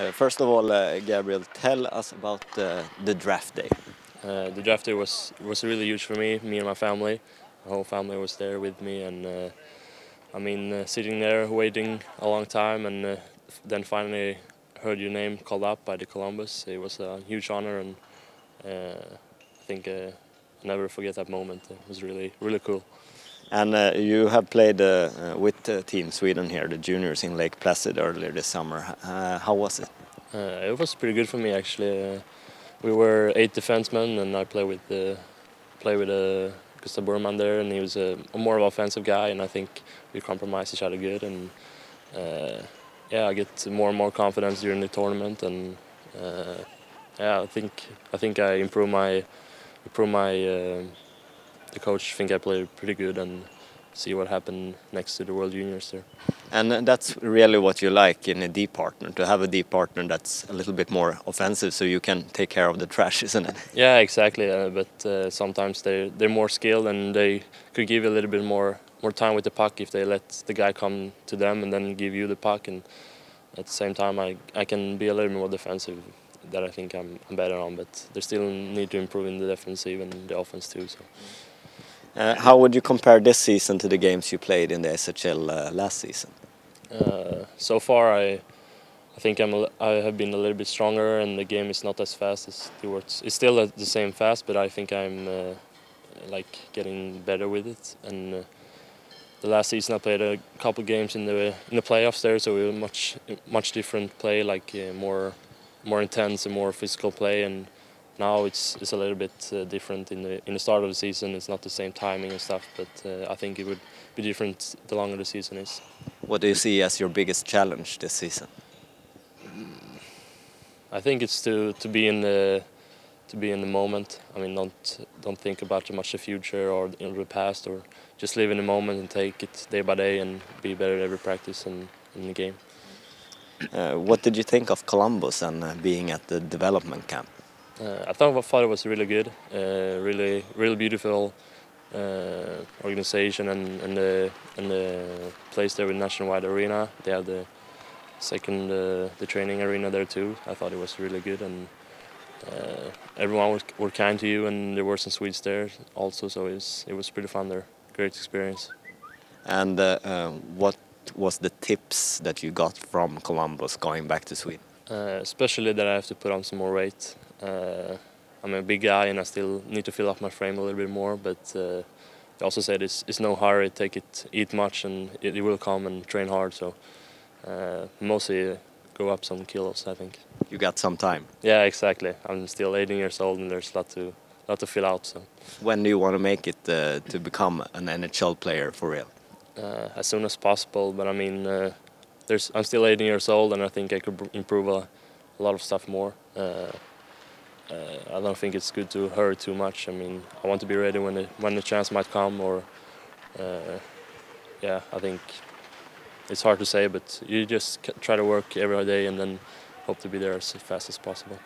Uh, first of all, uh, Gabriel, tell us about uh, the draft day. The draft day was was really huge for me, me and my family. My whole family was there with me, and I mean, sitting there waiting a long time, and then finally heard your name called up by the Columbus. It was a huge honor, and uh, I think uh, I'll never forget that moment. It was really really cool. And uh, you have played uh, uh, with uh, Team Sweden here, the juniors in Lake Placid earlier this summer. Uh, how was it? It was pretty good for me actually. We were eight defensemen, and I played with uh, play with uh, Gustav Bouramman there, and he was a, a more of an offensive guy, and I think we compromised each other good, and yeah, I get more and more confidence during the tournament, and yeah, I think I think I improved my improved my. The coach think I played pretty good, and see what happened next to the World Juniors there. And uh, that's really what you like in a D partner, to have a D partner that's a little bit more offensive so you can take care of the trash, isn't it? Yeah, exactly. Uh, but uh, sometimes they they're more skilled and they could give you a little bit more more time with the puck if they let the guy come to them and then give you the puck. And at the same time, I I can be a little bit more defensive that I think I'm, I'm better on. But they still need to improve in the defensive and the offense too. So. Uh, how would you compare this season to the games you played in the SHL uh, last season? Uh, so far, I I think I'm I have been a little bit stronger, and the game is not as fast as it was. It's still the same fast, but I think I'm uh, like getting better with it. And uh, the last season, I played a couple games in the in the playoffs there, so we were much much different play, like uh, more more intense and more physical play. And now it's it's a little bit uh, different in the in the start of the season. It's not the same timing and stuff, but uh, I think it would be different the longer the season is. What do you see as your biggest challenge this season? I think it's to to be in the to be in the moment. I mean, don't don't think about too much the future or in the past, or just live in the moment and take it day by day and be better at every practice and in the game. Uh, what did you think of Columbus and uh, being at the development camp? Uh, I thought my father was really good, uh, really really beautiful uh, organization and and the and the place there with Nationwide Arena. They have the second uh, the training arena there too. I thought it was really good and uh, everyone was, were kind to you and there were some Swedes there also. So it was it was pretty fun there. Great experience. And uh, uh, what was the tips that you got from Columbus going back to Sweden? Uh, especially that I have to put on some more weight. Uh, I'm a big guy and I still need to fill up my frame a little bit more. But uh, they also said it's, it's no hurry. Take it, eat much, and it, it will come and train hard. So uh, mostly go up some kilos, I think. You got some time. Yeah, exactly. I'm still 18 years old and there's a lot to lot to fill out. So When do you want to make it uh, to become an NHL player for real? uh, as soon as possible. But I mean, uh, there's I'm still 18 years old and I think I could improve a, a lot of stuff more. Uh, uh, I don't think it's good to hurry too much. I mean, I want to be ready when the when the chance might come. Or uh, yeah, I think it's hard to say, but you just try to work every day and then hope to be there as fast as possible.